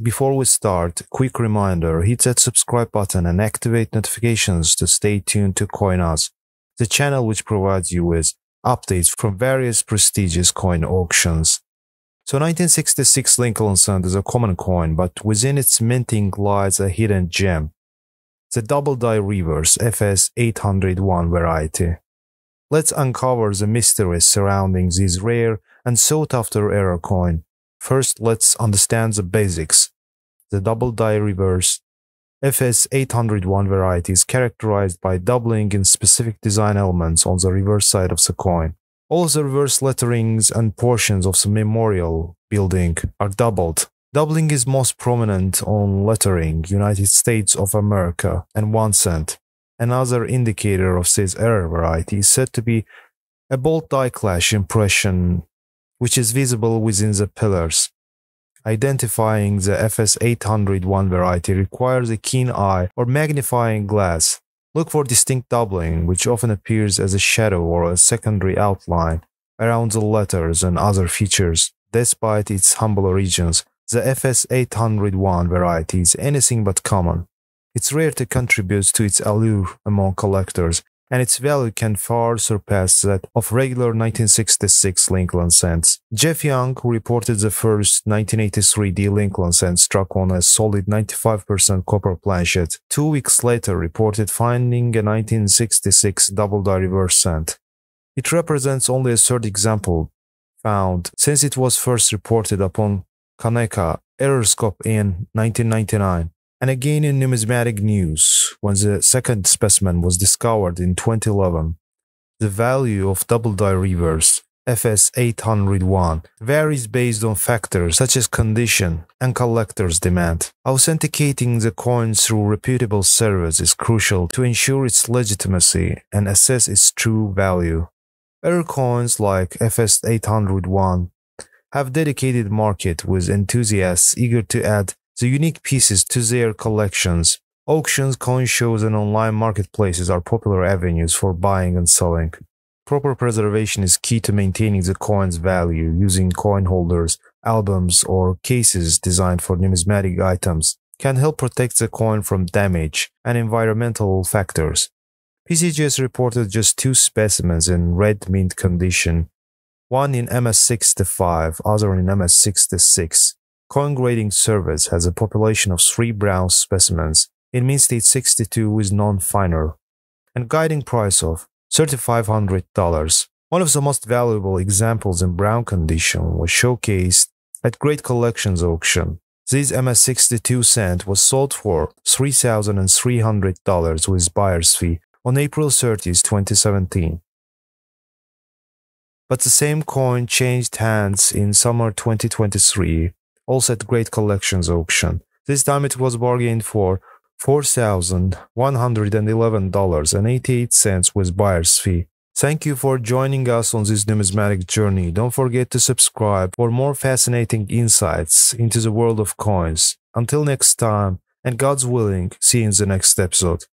Before we start, quick reminder, hit that subscribe button and activate notifications to stay tuned to Coin AZ, the channel which provides you with updates from various prestigious coin auctions. So 1966 Lincoln Cent is a common coin, but within its minting lies a hidden gem, the double die reverse FS801 variety. Let's uncover the mysteries surrounding this rare and sought after error coin. First, let's understand the basics. The double die reverse FS801 variety is characterized by doubling in specific design elements on the reverse side of the coin. All the reverse letterings and portions of the memorial building are doubled. Doubling is most prominent on lettering United States of America and 1 cent. Another indicator of this error variety is said to be a bolt die clash impression which is visible within the pillars. Identifying the FS801 variety requires a keen eye or magnifying glass. Look for distinct doubling, which often appears as a shadow or a secondary outline around the letters and other features. Despite its humble origins, the FS801 variety is anything but common. It's rare to contribute to its allure among collectors, and its value can far surpass that of regular 1966 Lincoln cents. Jeff Young, reported the first 1983 D Lincoln cent struck on a solid 95% copper planchet, two weeks later reported finding a 1966 double die reverse cent. It represents only a third example found since it was first reported upon CONECA Errorscope in 1999 and again in numismatic news when the second specimen was discovered in 2011. The value of double die reverse FS801 varies based on factors such as condition and collector's demand. Authenticating the coin through reputable servers is crucial to ensure its legitimacy and assess its true value. Error coins like FS801 have dedicated market with enthusiasts eager to add the unique pieces to their collections. Auctions, coin shows, and online marketplaces are popular avenues for buying and selling. Proper preservation is key to maintaining the coin's value using coin holders, albums, or cases designed for numismatic items can help protect the coin from damage and environmental factors. PCGS reported just two specimens in red mint condition, one in MS65, other in MS66. Coin grading service has a population of three brown specimens in Mint State 62 with non-finer and guiding price of $3,500. One of the most valuable examples in brown condition was showcased at Great Collections auction. This MS62 cent was sold for $3,300 with buyer's fee on April 30, 2017. But the same coin changed hands in summer 2023 also at Great Collections auction. This time it was bargained for $4,111.88 with buyer's fee. Thank you for joining us on this numismatic journey. Don't forget to subscribe for more fascinating insights into the world of coins. Until next time, and God's willing, see you in the next episode.